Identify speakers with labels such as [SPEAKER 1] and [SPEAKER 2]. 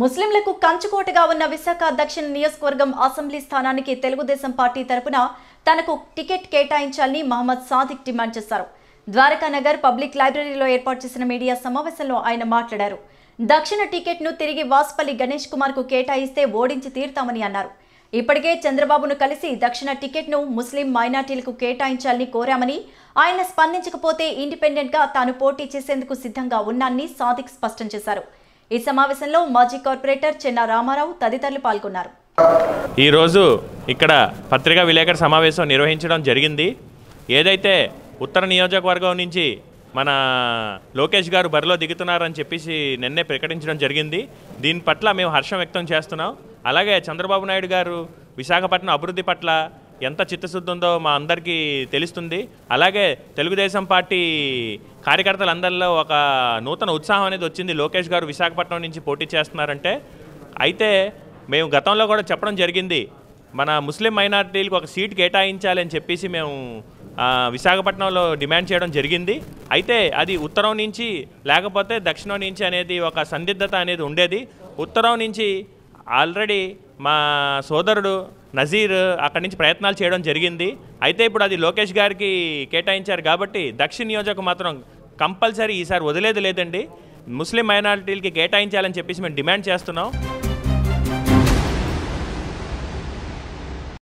[SPEAKER 1] ముస్లింలకు కంచుకోటగా ఉన్న విశాఖ దక్షిణ నియోజకవర్గం అసెంబ్లీ స్థానానికి తెలుగుదేశం పార్టీ తరపున తనకు టికెట్ కేటాయించాలని మహమ్మద్ సాదిక్ డిమాండ్ చేశారు. ద్వారకా నగర్ పబ్లిక్ లైబ్రరీలో ఏర్పాటు చేసిన మీడియా సమావేశంలో ఆయన మాట్లాడారు. దక్షిణ టికెట్ను తిరిగి వాసుపల్లి గణేష్ కుమార్కు కేటాయిస్తే ఓడించి తీరుతామని అన్నారు. ఇప్పటికే చంద్రబాబును కలిసి దక్షిణ టికెట్ను ముస్లిం మైనార్టీలకు కేటాయించాలని కోరామని ఆయన స్పందించకపోతే ఇండిపెండెంట్గా తాను పోటీ చేసేందుకు సిద్ధంగా ఉన్నానని సాదిక్ స్పష్టం చేశారు. ఈ సమావేశంలో మాజీ కార్పొరేటర్ చెన్నా రామారావు తదితరులు పాల్గొన్నారు.
[SPEAKER 2] ఈరోజు ఇక్కడ పత్రికా విలేకరు సమావేశం నిర్వహించడం జరిగింది. ఏదైతే ఉత్తర నియోజకవర్గం నుంచి మన లోకేష్ గారు బరిలో దిగుతున్నారని చెప్పేసి నిన్నే ప్రకటించడం జరిగింది. దీని పట్ల మేము హర్షం వ్యక్తం చేస్తున్నాం. అలాగే చంద్రబాబు నాయుడు గారు విశాఖపట్నం అభివృద్ధి పట్ల ఎంత చిత్తశుద్ధి ఉందో మా అందరికీ తెలుస్తుంది. అలాగే తెలుగుదేశం పార్టీ కార్యకర్తలందరిలో ఒక నూతన ఉత్సాహం అనేది వచ్చింది. లోకేష్ గారు విశాఖపట్నం నుంచి పోటీ చేస్తున్నారంటే అయితే మేము గతంలో కూడా చెప్పడం జరిగింది. మన ముస్లిం మైనారిటీలకు ఒక సీట్ కేటాయించాలని చెప్పేసి మేము విశాఖపట్నంలో డిమాండ్ చేయడం జరిగింది. అయితే అది ఉత్తరం నుంచి లేకపోతే దక్షిణం నుంచి అనేది ఒక సందిగ్ధత అనేది ఉండేది. ఉత్తరం నుంచి ఆల్రెడీ మా సోదరుడు నజీర్ అక్కడి నుంచి ప్రయత్నాలు చేయడం జరిగింది. అయితే ఇప్పుడు అది లోకేష్ గారికి కేటాయించారు కాబట్టి దక్షిణ నియోజక మాత్రం కంపల్సరీ ఈసారి వదిలేదు లేదండి. ముస్లిం మైనారిటీలకి కేటాయించాలని చెప్పేసి మేము డిమాండ్ చేస్తున్నాం.